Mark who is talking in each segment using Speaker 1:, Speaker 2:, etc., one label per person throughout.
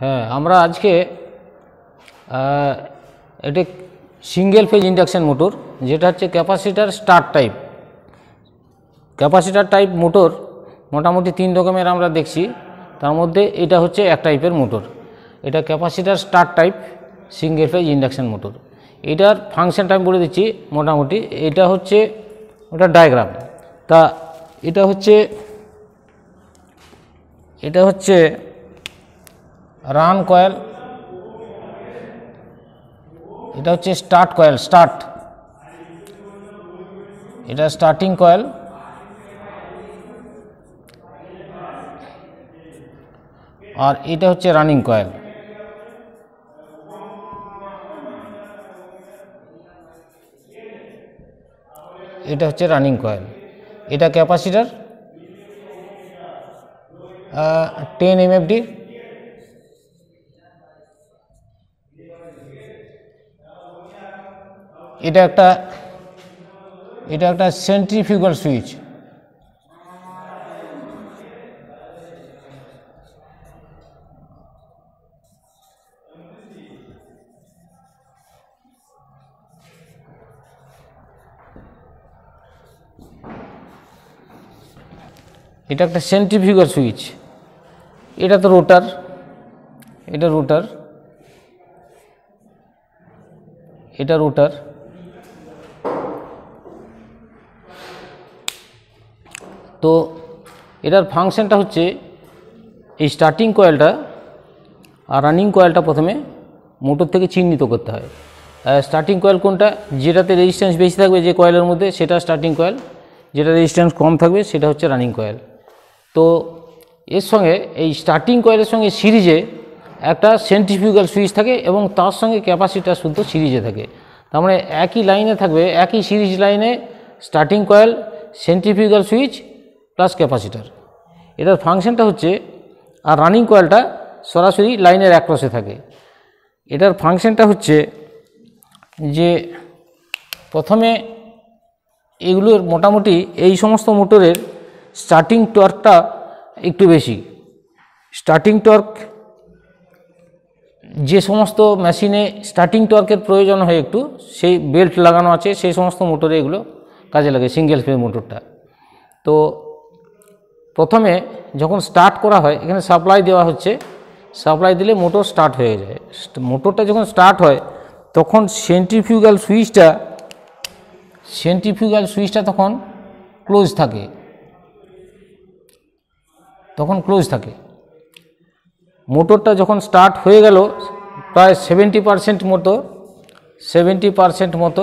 Speaker 1: হ্যাঁ আমরা আজকে এটি সিঙ্গেল ফেজ ইন্ডাকশান মোটর, যেটা হচ্ছে capacitor start type. Capacitor type motor, মোটামুটি তিন রকমের আমরা দেখছি। তার মধ্যে এটা হচ্ছে এক টাইপের মোটর। এটা capacitor start type, single phase induction motor. এটার ফাংশনটা আমি বলে দিচ্ছি, মোটামুটি। এটা হচ্ছে, ওটা ডায়াগ্রাম। তা, এটা হচ্ছে এটা হচ্ছে রান কয়েল এটা হচ্ছে স্টার্ট কয়েল স্টার্ট এটা স্টার্টিং কয়েল আর এটা হচ্ছে রানিং কয়েল এটা হচ্ছে রানিং কয়েল এটা ক্যাপাসিটার টেন এমএফডি এটা একটা এটা একটা সেন্ট্রিফিউগাল সুইচ এটা একটা সেন্ট্রিফিউগাল সুইচ এটা তো রোটার এটা রোটার এটা রোটার তো এটার ফাংশনটা হচ্ছে এই স্টার্টিং কয়েলটা আর রানিং কয়েলটা প্রথমে মোটর থেকে চিহ্নিত করতে হয়। স্টার্টিং কয়েল কোনটা? যেটাতে রেজিস্ট্যান্স বেশি থাকবে যে কয়েলের মধ্যে, সেটা স্টার্টিং কয়েল যেটা রেজিস্ট্যান্স কম থাকবে, সেটা হচ্ছে রানিং কয়েল তো এর সঙ্গে, এই স্টার্টিং কয়েলের সঙ্গে সিরিজে একটা সেন্ট্রিফিউগাল সুইচ থাকে এবং তার সঙ্গে ক্যাপাসিটার শুদ্ধ সিরিজে থাকে। তার মানে একই লাইনে থাকবে, একই সিরিজ লাইনে starting coil centrifugal switch plus capacitor এটার ফাংশনটা হচ্ছে, আর রানিং কয়েলটা সরাসরি লাইনের একপাশে থাকে। এটার ফাংশনটা হচ্ছে যে, প্রথমে এগুলোর মোটামুটি এই সমস্ত মোটরের স্টার্টিং টর্কটা একটু বেশি। স্টার্টিং টর্ক যে সমস্ত মেশিনে স্টার্টিং টর্কের প্রয়োজন হয় একটু, সেই বেল্ট লাগানো আছে, সেই সমস্ত মোটরে এগুলো কাজে লাগে সিঙ্গেল ফেজ মোটরটা তো প্রথমে যখন স্টার্ট করা হয়, এখানে সাপ্লাই দেওয়া হচ্ছে সাপ্লাই দিলে মোটর স্টার্ট হয়ে যায়। মোটরটা যখন স্টার্ট হয়, তখন সেন্ট্রিফিউগাল সুইচটা সেন্ট্রিফিউগাল সুইচটা তখন ক্লোজ থাকে। তখন ক্লোজ থাকে। মোটরটা যখন স্টার্ট হয়ে গেল, প্রায় সেভেন্টি পারসেন্ট মতো সেভেন্টি পারসেন্ট মতো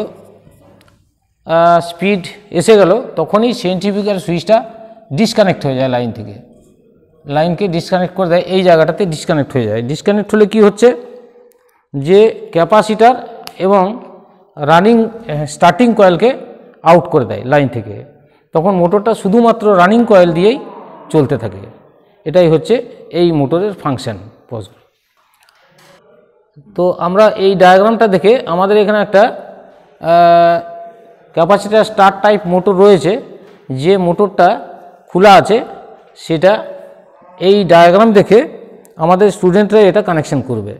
Speaker 1: স্পিড এসে গেল, তখনই সেন্ট্রিফিউগাল সুইচটা ডিসকানেক্ট হয়ে যায় লাইন থেকে। লাইনকে ডিসকানেক্ট করে দেয়, এই জায়গাটাতে ডিসকানেক্ট হয়ে যায়। ডিসকানেক্ট হলে কি হচ্ছে? যে ক্যাপাসিটার এবং রানিং স্টার্টিং কয়েলকে আউট করে দেয় লাইন থেকে। তখন মোটরটা শুধুমাত্র রানিং কয়েল দিয়েই চলতে থাকে। এটাই হচ্ছে এই মোটরের ফাংশন পজল তো আমরা এই ডায়াগ্রামটা দেখে আমাদের এখানে একটা ক্যাপাসিটার স্টার্ট টাইপ মোটর রয়েছে। যে মোটরটা খোলা আছে সেটা এই ডায়াগ্রাম দেখে আমাদের স্টুডেন্টরা এটা কানেকশন করবে।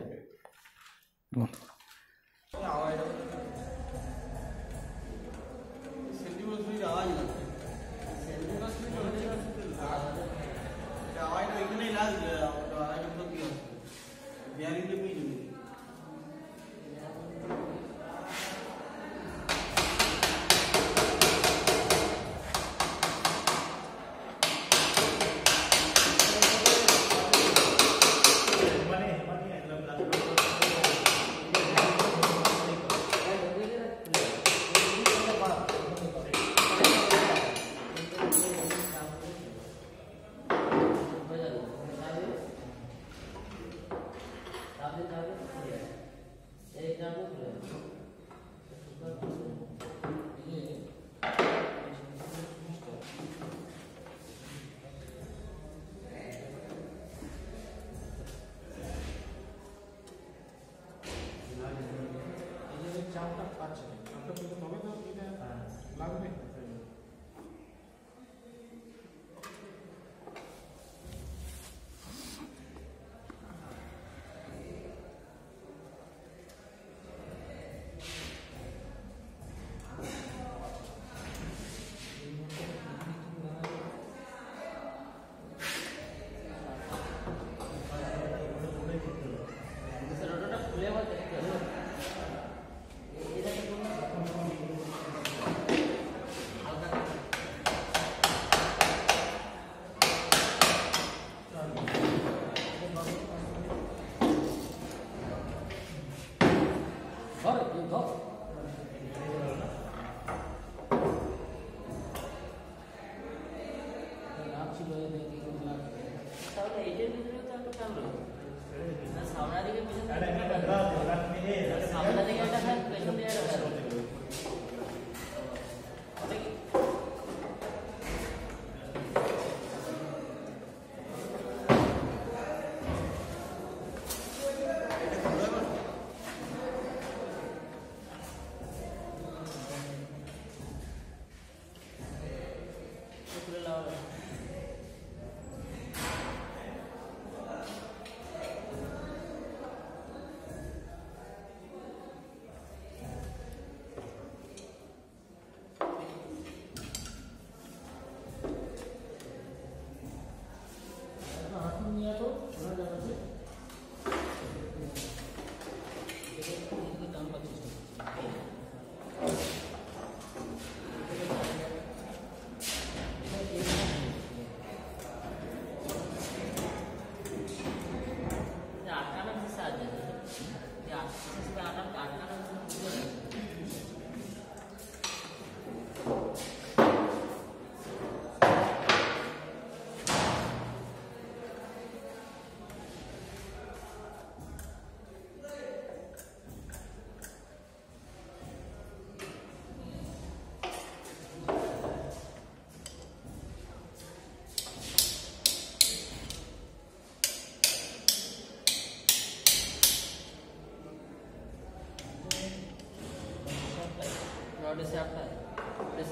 Speaker 2: What?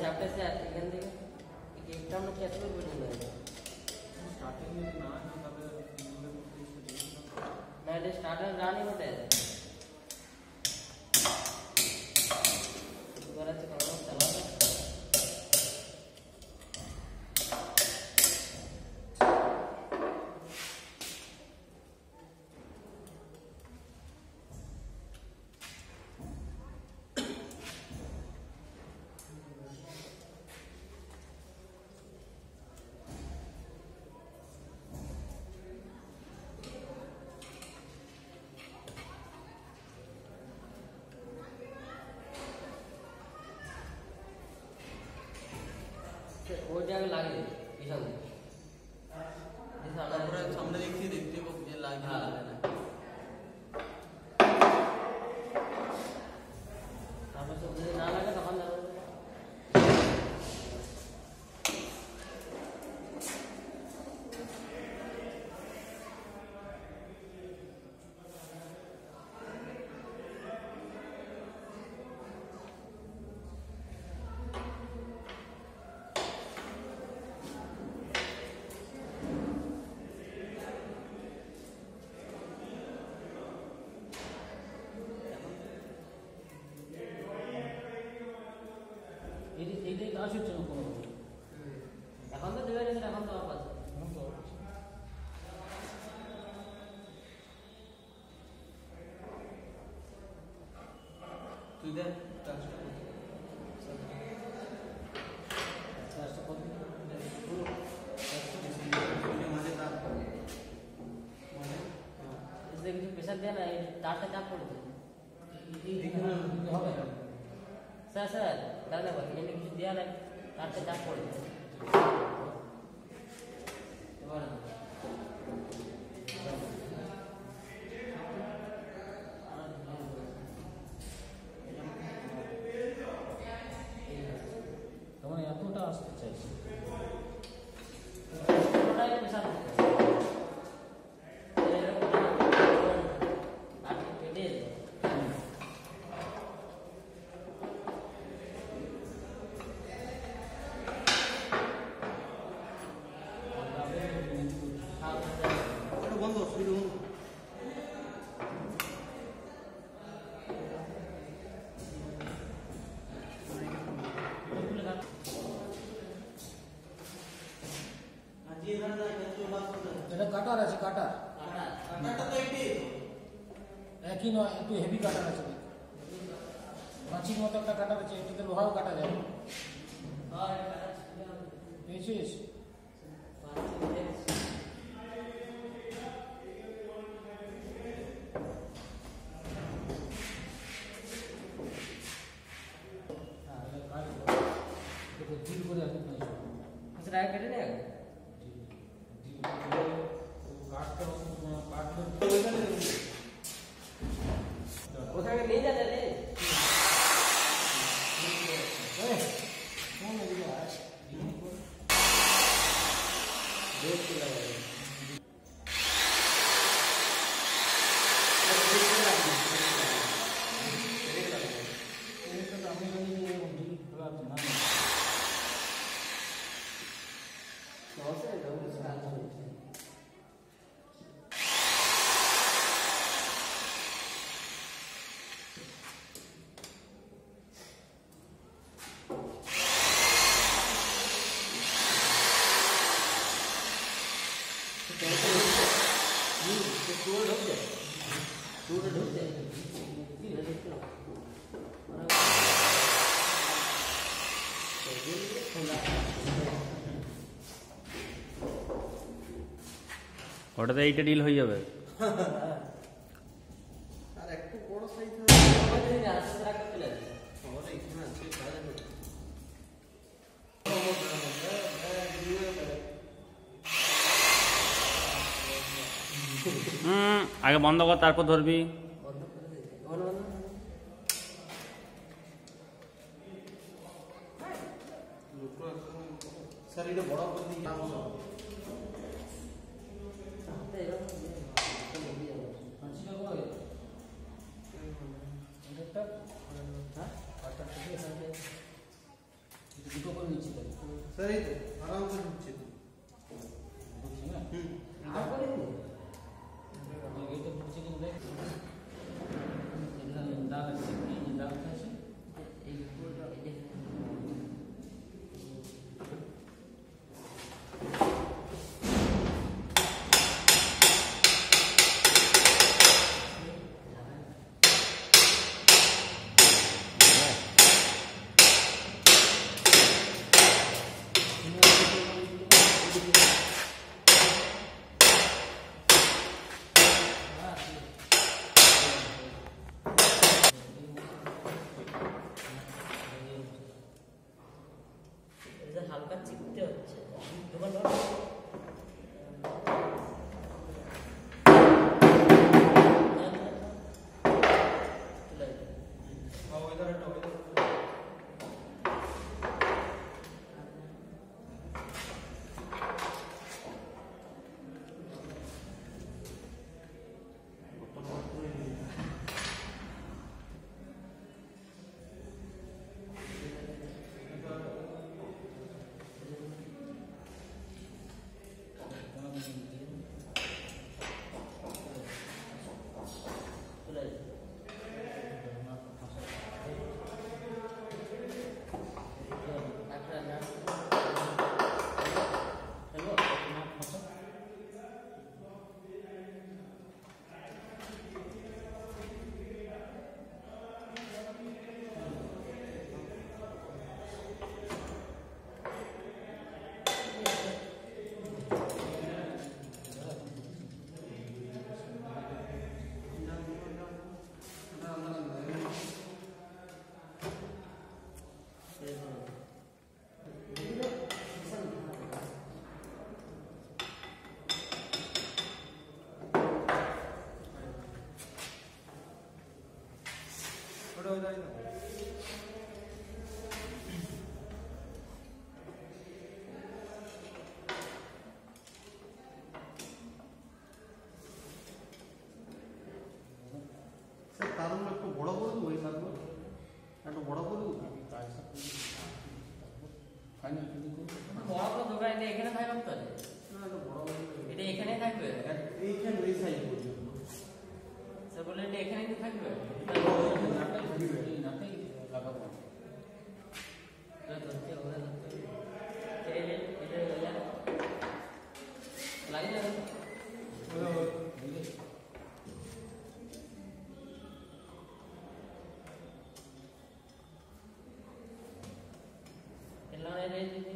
Speaker 2: से आप स्टार्टिंग में तो ना तो 我家那个。এটি
Speaker 1: এইটাই কাজ হচ্ছে না কোনো
Speaker 2: এখন তো দেবে গেছে এখন তো অফ আছে
Speaker 3: তুই দেখ কাজটা কর।
Speaker 1: কাজটা করতে
Speaker 3: তুই মাঝে তার
Speaker 2: এসে কিছু প্রেশার দেয় না এই তারটা চাপ পড়েছে
Speaker 1: হবে না
Speaker 2: স্যার স্যার দাদা বল এমনি কিছু দেওয়া
Speaker 4: जो एक तो हैवी काटा बचे मछली मतलब काटा बचे एक तो
Speaker 1: लोहा काटा जाए
Speaker 4: 要平
Speaker 1: 安。桥在人物水。
Speaker 3: ওটাতে এইটা ডিল হয়ে যাবে। হুম আগে বন্ধ কর তারপর ধরবি।
Speaker 2: বড়
Speaker 1: ಸರಿ のい
Speaker 2: Amen.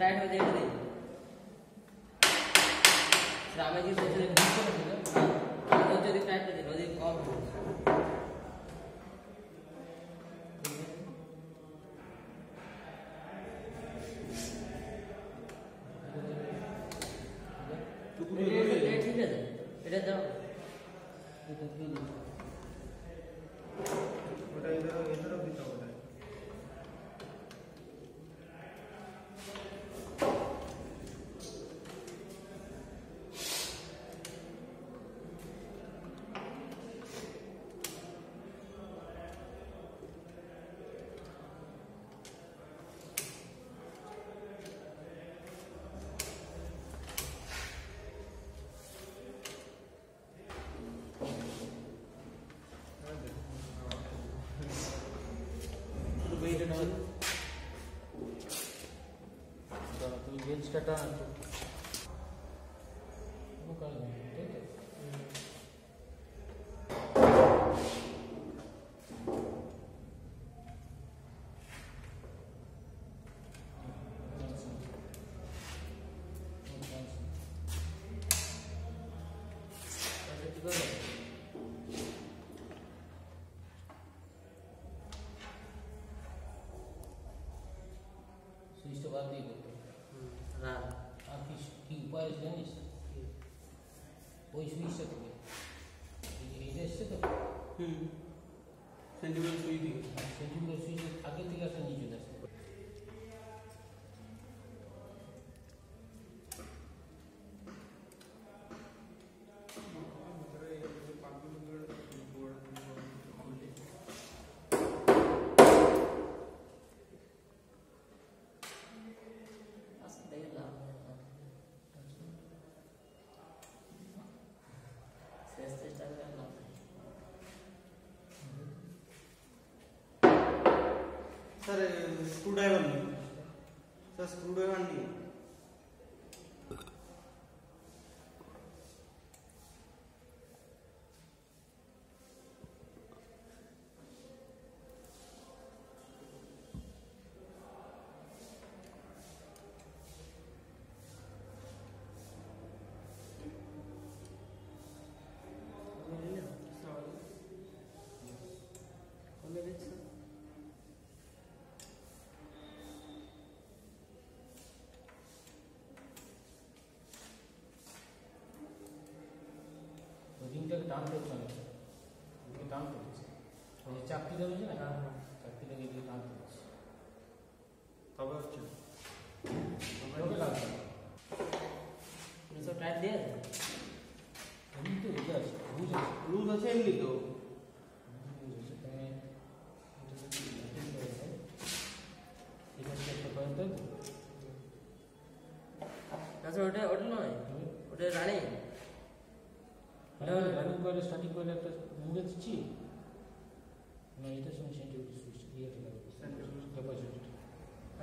Speaker 2: टाइट हो जाएगी रामा जी गेंचटा Thank you. Sir screw driver नहीं। सर स्क्रू ड्राइवर नहीं। ટાન ફેંકવાનું
Speaker 1: છે એટલે ટાન
Speaker 3: ફેંકે છે એટલે ચાપતી દવે
Speaker 1: છે ને ચાપતી દવે એટલે ટાન ફેંકે છે ખબર છે
Speaker 2: ખબર લાગે
Speaker 1: રિઝલ્ટ ટાઈપ દે હમ તો
Speaker 2: રિઝલ્ટ
Speaker 1: હું જ લૂઝ હશે એમ લીધો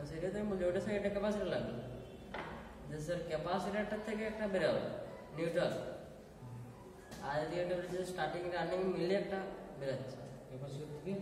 Speaker 1: সেটাতে মূল্যটা থাকে একটা
Speaker 2: ক্যাপাসিটার লাগবে যে স্যার ক্যাপাসিটারটার থেকে একটা বেরোবে নিউট্রাল আর যদি এটা স্টার্টিং রানিং মিলে একটা বেরোচ্ছে ক্যাপাসিটার থেকে